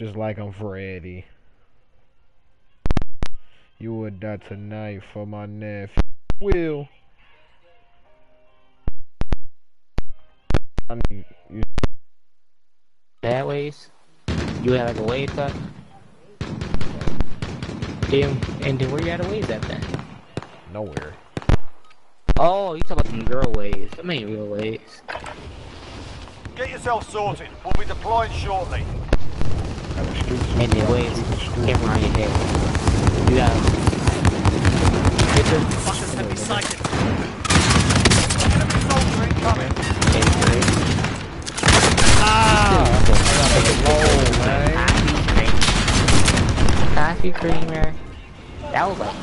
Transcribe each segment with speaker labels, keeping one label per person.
Speaker 1: Just like I'm Freddy. You would die tonight for my nephew. Will. I mean, you
Speaker 2: That ways? You had like a wave cut? Damn, and then where you had a waves at then?
Speaker 1: nowhere.
Speaker 2: Oh, you talking about some girl waves. I mean real waves.
Speaker 3: Get yourself sorted. We'll be deploying shortly.
Speaker 2: And the
Speaker 1: sweeper,
Speaker 2: waves
Speaker 1: street sweeper.
Speaker 2: came around your head. You got picture?
Speaker 4: Fuckers have me sighted.
Speaker 3: Enemy soldier incoming.
Speaker 1: Ah! Man.
Speaker 2: Coffee creamer. That was like.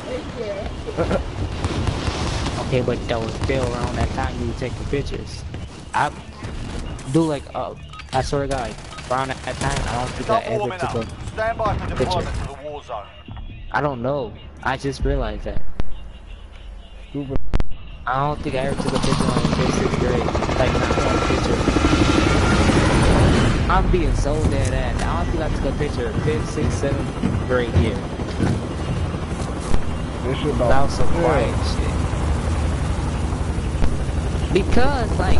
Speaker 2: okay, but that was still around that time you were taking pictures. I do like, uh, I swear to God, that time, I don't think I ever took a.
Speaker 3: Stand by for deployment
Speaker 2: picture.
Speaker 3: to the war zone.
Speaker 2: I don't know. I just realized that. I don't think I ever took a picture on the fifth, sixth grade. Like, not one picture. I'm being so dead ass. I don't think I took a picture of fifth, sixth, seventh grade year.
Speaker 1: This shit
Speaker 2: That
Speaker 1: about
Speaker 2: was some quiet shit. Because, like,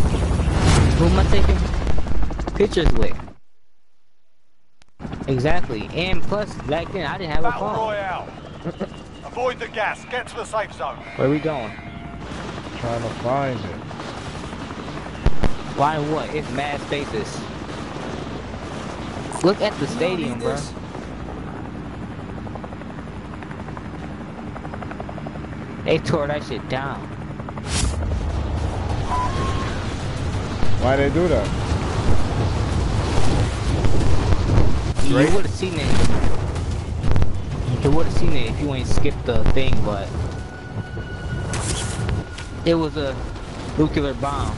Speaker 2: who am I taking pictures with? Exactly. And plus, back then, I didn't have a
Speaker 3: Battle
Speaker 2: phone.
Speaker 3: Royale. Avoid the gas. Get to the safe zone.
Speaker 2: Where are we going?
Speaker 1: trying to find it.
Speaker 2: Why what? It's mad spaces. Look at the stadium, bro. They tore that shit down.
Speaker 1: Why they do that?
Speaker 2: You would have seen it. You would have seen it if you ain't skipped the thing, but it was a nuclear bomb.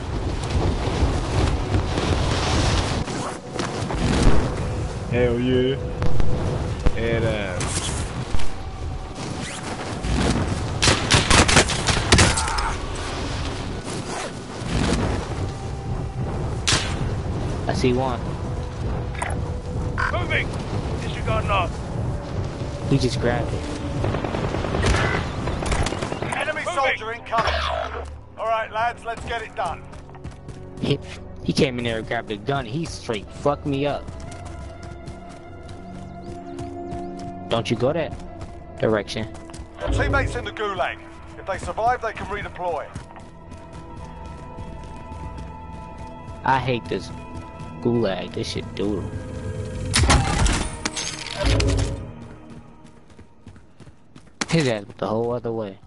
Speaker 1: Hell yeah. And uh,
Speaker 2: I see one.
Speaker 3: Moving. Disregard lost.
Speaker 2: He just grabbed it.
Speaker 3: Enemy soldier incoming. All right, lads. Let's get it done.
Speaker 2: He, he came in there and grabbed a gun. He straight fucked me up. Don't you go that direction.
Speaker 3: Your teammates in the gulag. If they survive, they can redeploy.
Speaker 2: I hate this gulag. This shit doodle. Ass went the whole other way.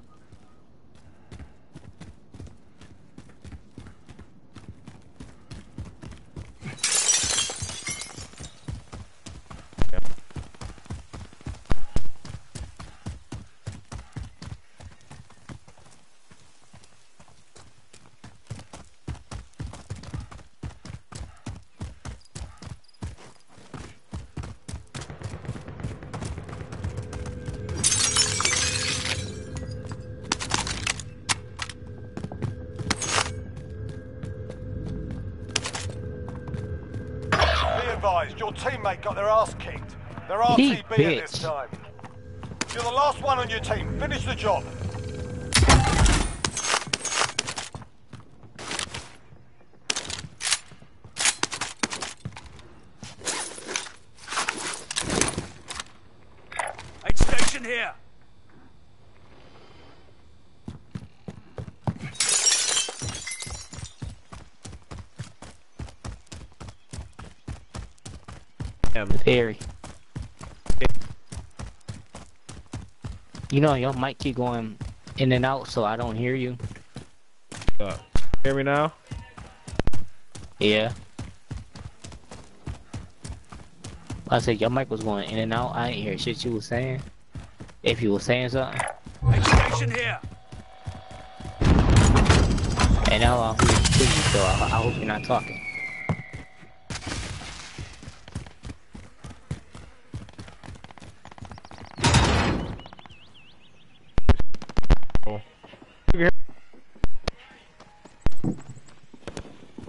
Speaker 3: Teammate got their ass kicked. They're RTB at this time. You're the last one on your team. Finish the job.
Speaker 4: Aid station here.
Speaker 2: Very. You know, your mic keep going in and out, so I don't hear you.
Speaker 1: uh, hear me now?
Speaker 2: Yeah. I said your mic was going in and out. I didn't hear shit you was saying. If you was saying something,
Speaker 4: Aid station here.
Speaker 2: and now I'm hearing you, so I, I hope you're not talking.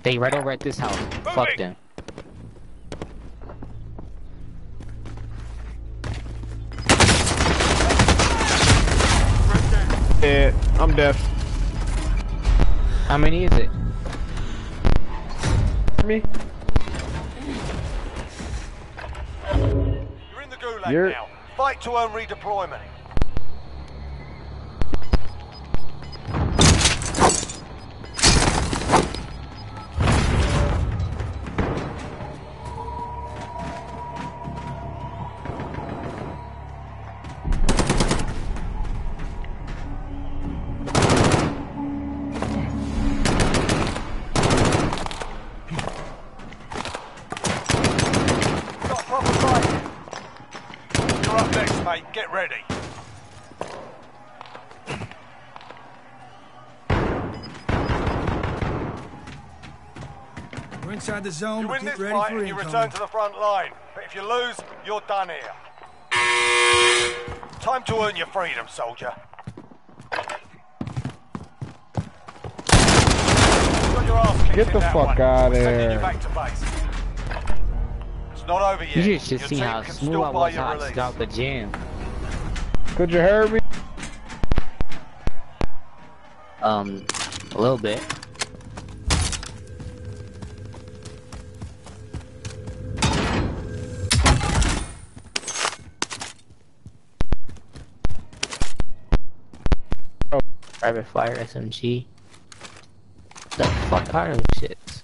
Speaker 2: They right over at this house. Moving. Fuck them.
Speaker 1: Yeah, I'm deaf.
Speaker 2: How many is it?
Speaker 1: Me.
Speaker 3: You're in the gulag
Speaker 1: You're...
Speaker 3: now. Fight to own redeployment.
Speaker 5: Inside the zone.
Speaker 3: You
Speaker 5: but
Speaker 3: win
Speaker 5: get
Speaker 3: this
Speaker 5: ready
Speaker 3: fight
Speaker 5: for
Speaker 3: and you return to the front line. But if you lose, you're done here. Time to earn your freedom, soldier. Got your ass kicked
Speaker 1: Get the fuck
Speaker 3: one.
Speaker 1: outta
Speaker 3: We're sending
Speaker 1: there.
Speaker 3: you back to base. It's not over yet.
Speaker 2: You should just
Speaker 3: Your
Speaker 2: see how
Speaker 3: can
Speaker 2: smooth I was
Speaker 3: your
Speaker 2: out
Speaker 3: release.
Speaker 2: the gym.
Speaker 1: Could you hear me?
Speaker 2: Um, a little bit. Private fire SMG. The fuck are those shits?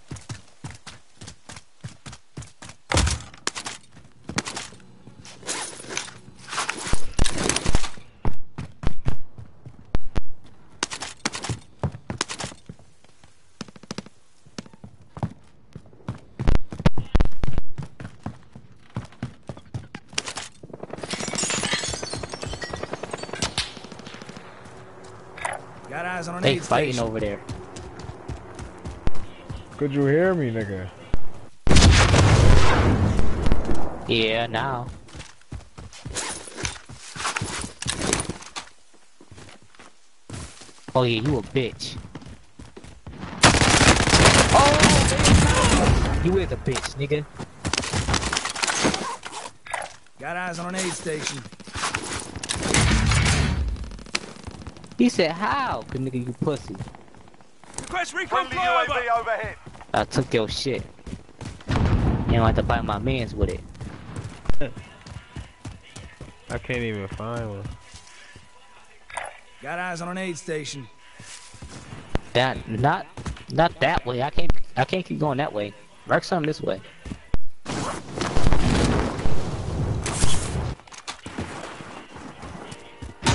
Speaker 5: Got eyes on an
Speaker 2: They
Speaker 5: aid
Speaker 2: fighting
Speaker 5: station.
Speaker 2: over there.
Speaker 1: Could you hear me, nigga?
Speaker 2: Yeah, now. Oh yeah, you a bitch. Oh, you is a bitch, nigga.
Speaker 5: Got eyes on an aid station.
Speaker 2: He said, how? Cause nigga, you pussy.
Speaker 4: Request recon
Speaker 3: Friendly
Speaker 4: flyover.
Speaker 3: UAV overhead.
Speaker 2: I took your shit. You don't have to bite my mans with it.
Speaker 1: I can't even find one.
Speaker 5: Got eyes on an aid station.
Speaker 2: That not not that way. I can't I can't keep going that way. Mark some this way.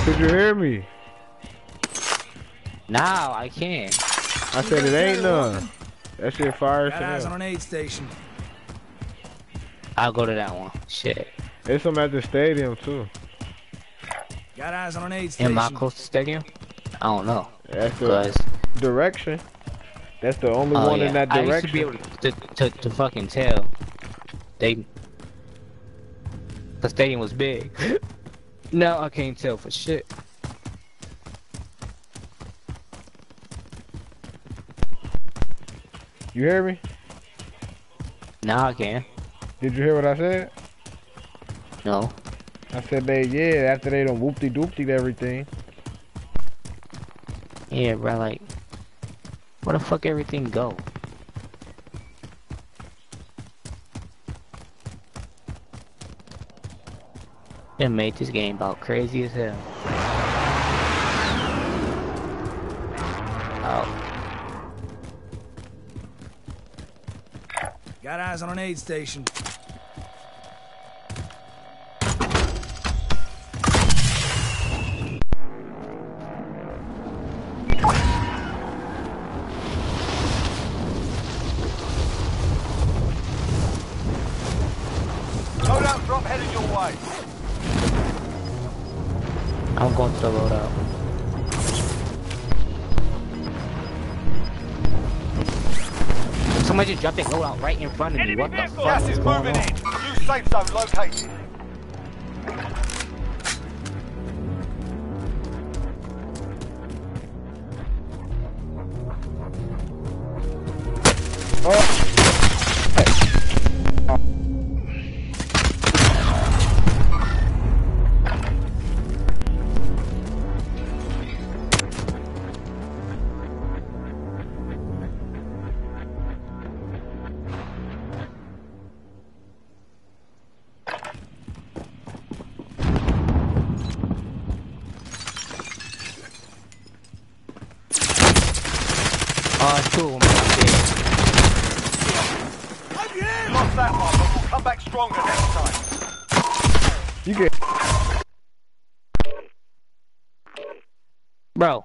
Speaker 1: Could you hear me?
Speaker 2: Now I can.
Speaker 1: I said it ain't none. That shit fire
Speaker 5: Got eyes on an aid station.
Speaker 2: I'll go to that one. Shit.
Speaker 1: There's some at the stadium too.
Speaker 5: Got eyes on an aid station.
Speaker 2: Am I close to stadium? I don't know.
Speaker 1: That's the
Speaker 2: Cause
Speaker 1: direction. That's the only
Speaker 2: oh
Speaker 1: one
Speaker 2: yeah,
Speaker 1: in that direction.
Speaker 2: I used to
Speaker 1: direction.
Speaker 2: be able to to, to fucking tell. They the stadium was big. now I can't tell for shit.
Speaker 1: You hear me?
Speaker 2: Now I can.
Speaker 1: Did you hear what I said?
Speaker 2: No.
Speaker 1: I said they yeah after they done whoopty doopty everything.
Speaker 2: Yeah, bro. Like, where the fuck everything go? They made this game about crazy as hell. Oh,
Speaker 5: Got eyes on an aid station.
Speaker 3: Loadout drop headed your way.
Speaker 2: I'm going to the loadout. Somebody just dropped their loadout right in front of me. What the fuck
Speaker 3: Gas
Speaker 2: is
Speaker 3: moving in. New safe zone located.
Speaker 2: It's two of them out there.
Speaker 3: You lost that one, but we'll come back stronger next time.
Speaker 1: You get.
Speaker 2: Bro,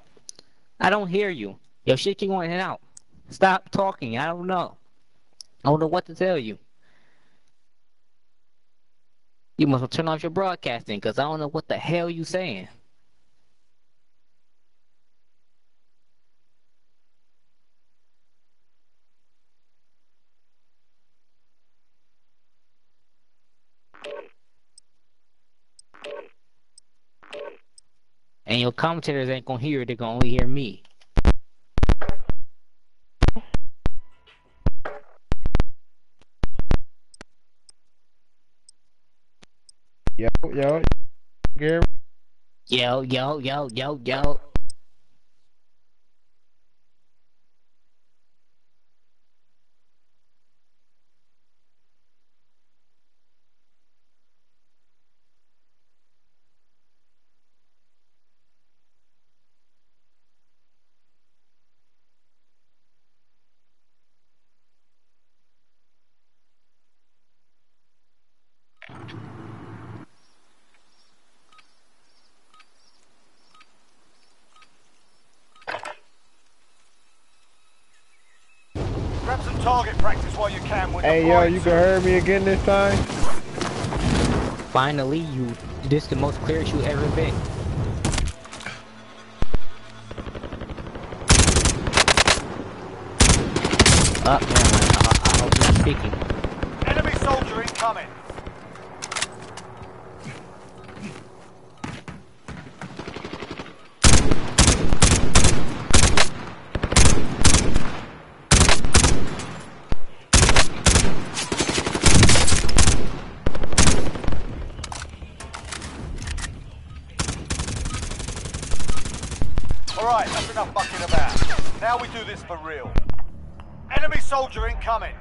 Speaker 2: I don't hear you. Your shit keep going in and out. Stop talking. I don't know. I don't know what to tell you. You must turn off your broadcasting because I don't know what the hell you saying. And your commentators ain't gonna hear it, they're gonna only hear me.
Speaker 1: Yo, yo. Gary.
Speaker 2: Yo, yo, yo, yo, yo.
Speaker 3: Grab some target practice while you
Speaker 1: yo, you can hear me again this time?
Speaker 2: Finally, you. This the most clearest you ever been. Up, oh, never mind. I, I hope you're speaking.
Speaker 3: Enemy soldier incoming. Alright, that's enough mucking about. Now we do this for real. Enemy soldier incoming.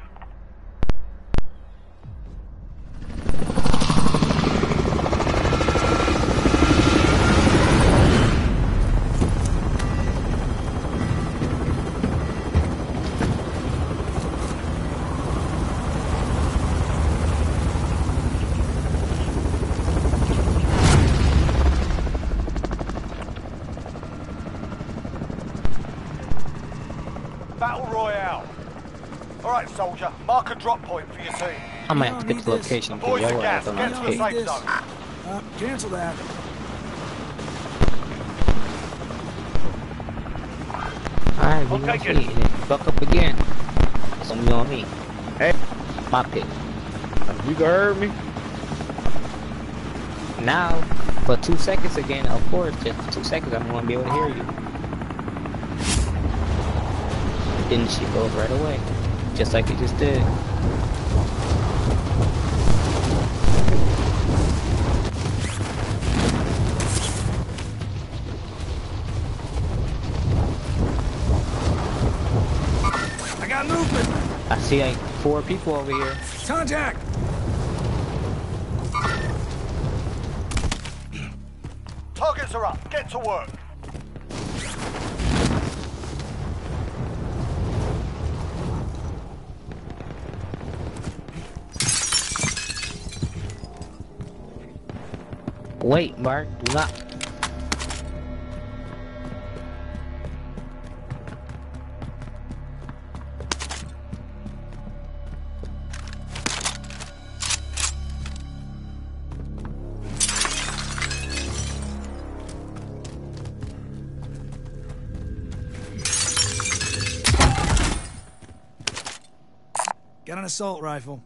Speaker 3: Drop point for your team.
Speaker 2: I might have to get to the location and
Speaker 3: Avoid
Speaker 2: get
Speaker 3: the
Speaker 2: your
Speaker 3: gas,
Speaker 2: ass on
Speaker 3: get
Speaker 2: that
Speaker 3: to the
Speaker 2: pit.
Speaker 3: safe
Speaker 5: this.
Speaker 3: zone.
Speaker 5: Uh, cancel that.
Speaker 2: Alright, we
Speaker 3: Okay,
Speaker 2: gonna
Speaker 3: good.
Speaker 2: see. And then fuck up again. It's on me on me.
Speaker 1: Hey.
Speaker 2: My pick.
Speaker 1: You can hear me?
Speaker 2: Now, for two seconds again, of course, just for two seconds, I'm gonna be able to hear you. Then she goes right away, just like you just did.
Speaker 5: I got movement.
Speaker 2: I see like four people over here.
Speaker 5: Contact.
Speaker 3: Targets are up, get to work.
Speaker 2: Wait, Mark, do not.
Speaker 5: Got an assault rifle.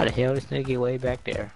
Speaker 2: How the hell is nigga way back there?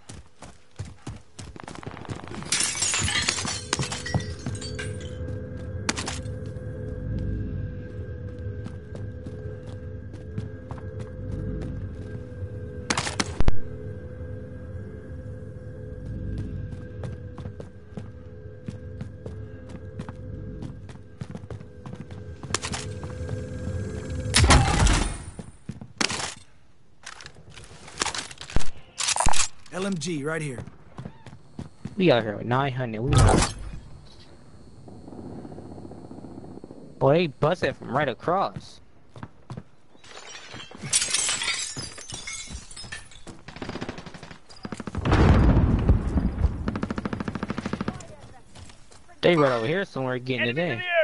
Speaker 5: LMG, right here.
Speaker 2: We out here with 900. We not. Boy, they busted from right across. They right over here somewhere getting it
Speaker 3: in
Speaker 2: in.
Speaker 3: the area.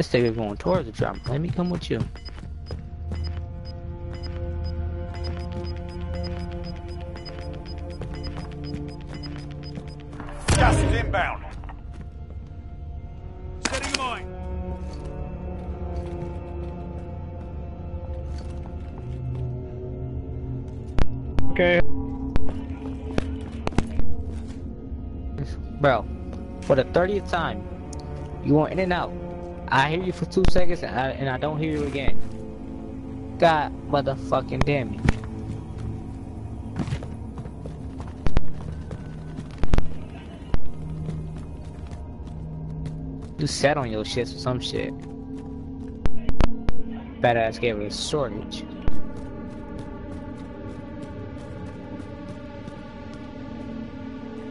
Speaker 2: This thing is going towards the drum. Let me come with you.
Speaker 3: Gas is inbound.
Speaker 4: Setting a mine.
Speaker 1: Okay.
Speaker 2: Bro, for the 30th time, you want in and out. I hear you for two seconds and I, and I don't hear you again. God motherfucking damn it. You sat on your shit or some shit. Badass gave it a shortage.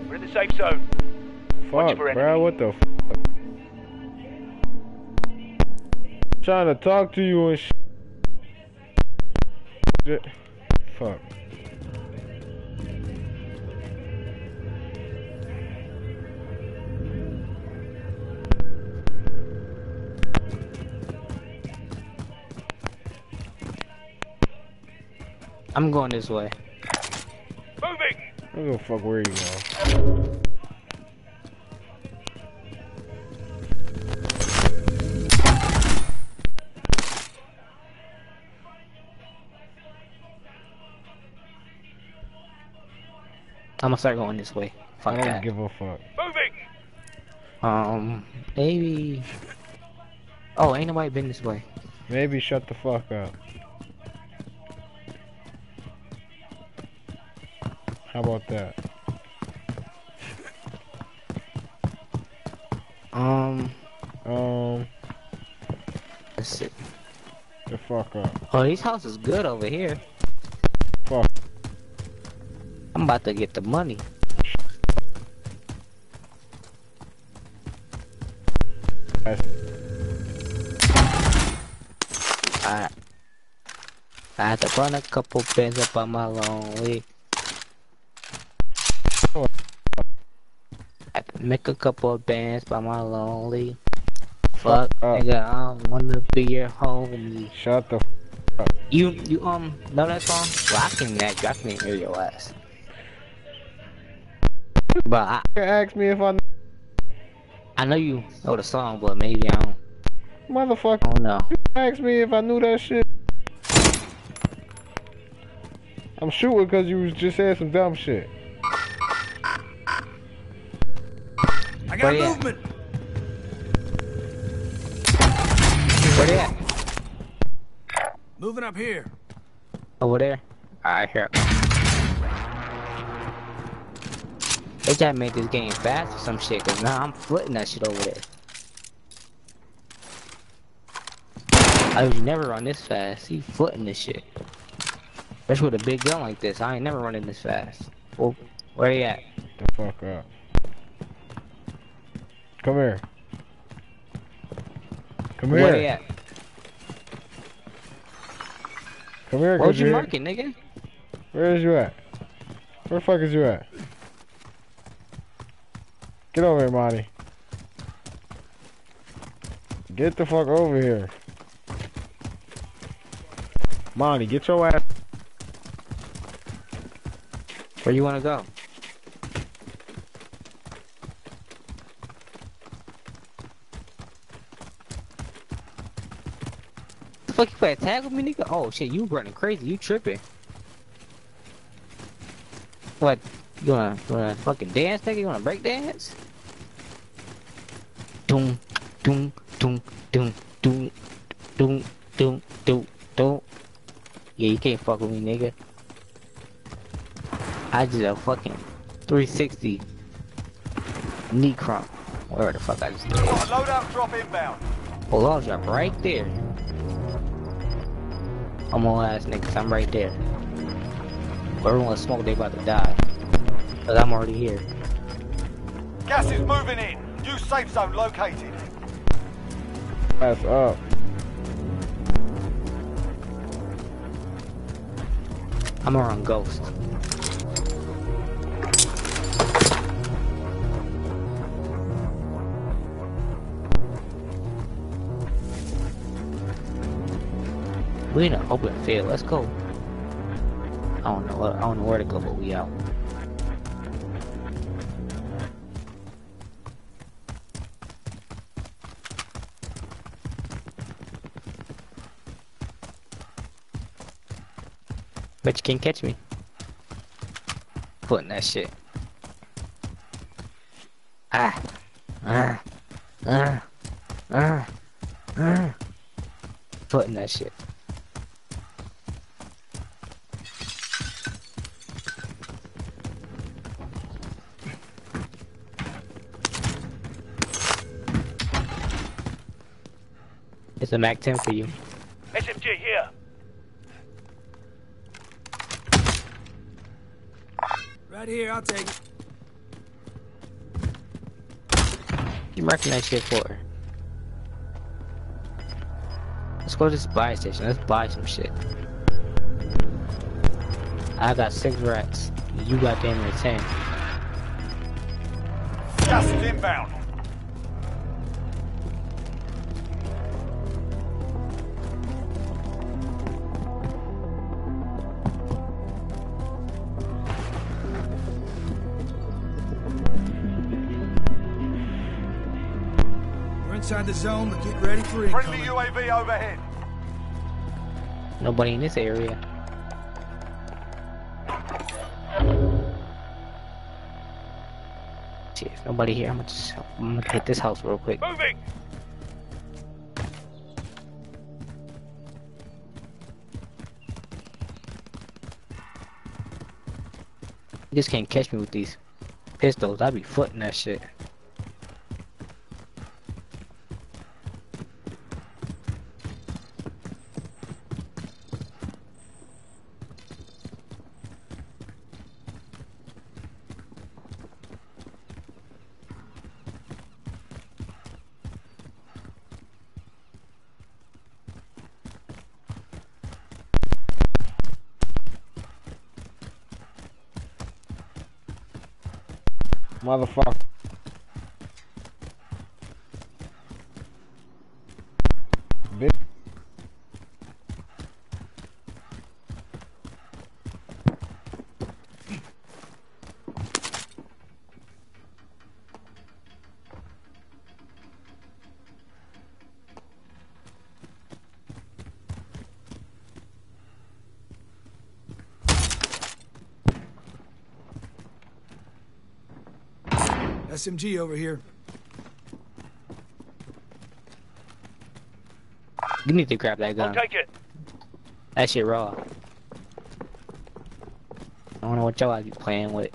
Speaker 3: We're in the safe zone. Watch
Speaker 1: Fuck,
Speaker 3: for
Speaker 1: bro. What the Trying to talk to you and sh- shit. Fuck.
Speaker 2: I'm going this way.
Speaker 3: Moving.
Speaker 1: I don't give a fuck where you go.
Speaker 2: I'm gonna start going this way.
Speaker 1: I
Speaker 2: Fuck
Speaker 1: don't
Speaker 2: that.
Speaker 1: give a fuck.
Speaker 3: Moving.
Speaker 2: Um, maybe. Oh, ain't nobody been this way.
Speaker 1: Maybe shut the fuck up. How about that?
Speaker 2: Um,
Speaker 1: Um,
Speaker 2: let's see.
Speaker 1: the fuck up.
Speaker 2: Oh, these houses good over here.
Speaker 1: Fuck.
Speaker 2: I'm about to get the money. Alright. I had to run a couple pins up on my lonely. I make a couple of bands by my lonely. Fuck,
Speaker 1: up.
Speaker 2: nigga, I don't wanna be your homie.
Speaker 1: Shut the. fuck.
Speaker 2: You, you, um, know that song? Well, I can I can hear your ass. But I,
Speaker 1: F- ask me if I
Speaker 2: I know you know the song, but maybe I don't, Motherfucker. I
Speaker 1: motherfucker.
Speaker 2: don't know.
Speaker 1: Ask me if I knew that shit. I'm shooting because you was just saying some dumb shit.
Speaker 5: I got
Speaker 2: Where you at?
Speaker 5: movement.
Speaker 2: Where they at?
Speaker 5: Moving up here.
Speaker 2: Over there? Alright, here. They just made this game fast or some shit, cause now I'm footing that shit over there. I was never run this fast. He footing this shit. Especially with a big gun like this. I ain't never running this fast. Well, where you at?
Speaker 1: The fuck up. Come here. Come here.
Speaker 2: Where you at?
Speaker 1: Come here,
Speaker 2: Where you marking, nigga?
Speaker 1: Where is you at? Where the fuck is you at? Get over here, Monty. Get the fuck over here. Monty, get your ass.
Speaker 2: Where you wanna go? The fuck you play tag with me, nigga? Oh shit, you running crazy, you tripping. What? You wanna, you wanna fucking dance, nigga? You wanna break dance? Doom, doom, doom, doom, doom, doom, doom, doom, doom. Yeah, you can't fuck with me, nigga. I did a fucking 360 knee crump. Where the fuck I just did.
Speaker 3: Got a loadout drop inbound.
Speaker 2: Oh, I'll drop right there. I'm on ass niggas, I'm right there. Everyone smoke, they about to die. Cause I'm already here.
Speaker 3: Gas is moving in. New safe zone located.
Speaker 1: That's up.
Speaker 2: I'm around Ghost. We in an open field. Let's go. I don't know. I don't know where to go, but we out. Bet you can't catch me. Putting that shit. Ah. Ah. Ah. Ah. Ah. Putting that shit. It's a Mac 10 for you.
Speaker 3: SMG here.
Speaker 5: Right here, I'll take it.
Speaker 2: You marking that shit for? Let's go to this buy station. Let's buy some shit. I got six racks. You got damn near ten.
Speaker 3: Gas is inbound.
Speaker 5: The zone, but get ready for
Speaker 3: Friendly
Speaker 5: incoming.
Speaker 3: UAV overhead.
Speaker 2: Nobody in this area. See if nobody here. I'm gonna just I'm gonna hit this house real quick.
Speaker 3: Moving.
Speaker 2: You just can't catch me with these pistols. I be footing that shit.
Speaker 1: Motherfucker.
Speaker 5: SMG over here.
Speaker 2: You need to grab that gun.
Speaker 3: Take it.
Speaker 2: That shit raw. I don't know what y'all be playing with.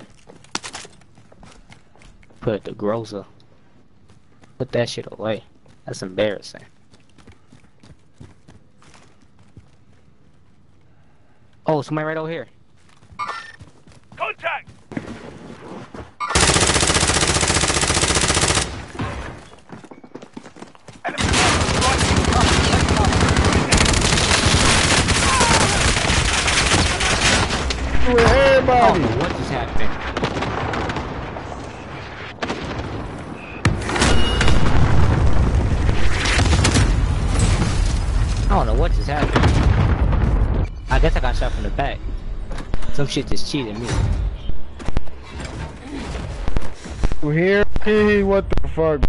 Speaker 2: Put the Groza. Put that shit away. That's embarrassing. Oh, somebody right over here.
Speaker 3: Contact.
Speaker 1: With
Speaker 2: Oh,
Speaker 1: everybody.
Speaker 2: what just happened? I don't know what just happened. I guess I got shot from the back. Some shit just cheated me.
Speaker 1: You here? Hey, what the fuck?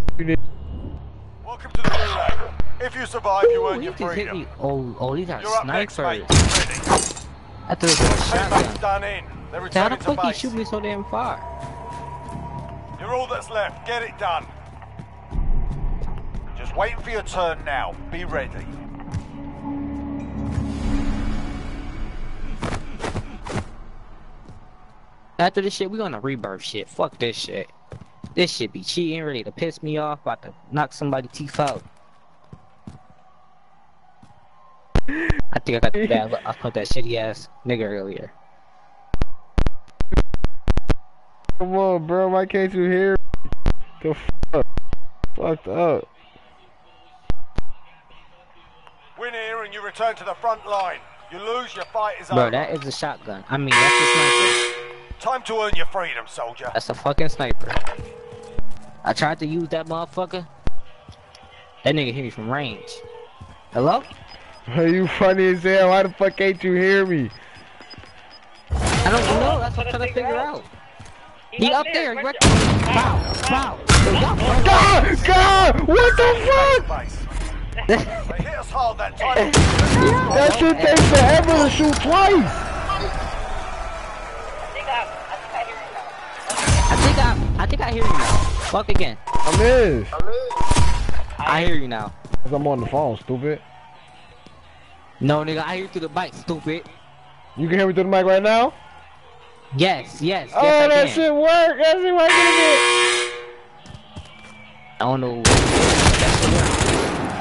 Speaker 3: Welcome to the gulag. If you survive, you
Speaker 2: Ooh,
Speaker 3: earn
Speaker 2: he
Speaker 3: your
Speaker 2: just hit
Speaker 3: freedom.
Speaker 2: me. Oh, oh, these are
Speaker 3: You're up next, mate.
Speaker 2: I thought it was a
Speaker 3: Teammates
Speaker 2: shotgun.
Speaker 3: done in.
Speaker 2: How the fuck
Speaker 3: base.
Speaker 2: shoot me so damn far?
Speaker 3: You're all that's left. Get it done. Just waiting for your turn now. Be ready.
Speaker 2: After this shit, we gonna rebirth shit. Fuck this shit. This shit be cheating, ready to piss me off, about to knock somebody teeth out. I think I got the bad. I put that shitty ass nigga earlier.
Speaker 1: Come on, bro. Why can't you hear me? The fuck? Fucked up.
Speaker 3: Win here and you return to the front line. You lose, your fight is
Speaker 2: Bro,
Speaker 3: over.
Speaker 2: that is a shotgun. I mean, that's a sniper.
Speaker 3: Time to earn your freedom, soldier.
Speaker 2: That's a fucking sniper. I tried to use that motherfucker. That nigga hit me from range. Hello?
Speaker 1: Are you funny as hell. Why the fuck can't you hear me?
Speaker 2: I don't know. That's what I'm trying to figure out. He up there. He right there. Wow. Wow.
Speaker 1: God! God! What the fuck?
Speaker 3: Base. They hit us hard that time.
Speaker 1: That shit takes forever to shoot twice.
Speaker 2: I think I, I think I hear you now. Fuck again.
Speaker 1: I miss.
Speaker 2: I hear you now.
Speaker 1: Cause I'm on the phone, stupid.
Speaker 2: No, nigga, I hear you through the mic, stupid.
Speaker 1: You can hear me through the mic right now?
Speaker 2: Yes, yes, yes,
Speaker 1: oh,
Speaker 2: I
Speaker 1: that
Speaker 2: can.
Speaker 1: shit work. That shit working
Speaker 2: I don't know. That's.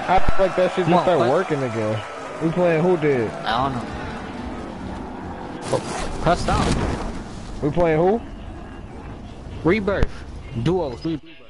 Speaker 1: I feel like that shit
Speaker 2: Come
Speaker 1: just
Speaker 2: on,
Speaker 1: start
Speaker 2: fuck.
Speaker 1: working again. We playing who did?
Speaker 2: I don't know. Oh, Press down.
Speaker 1: We playing who?
Speaker 2: Rebirth. Duos. Rebirth.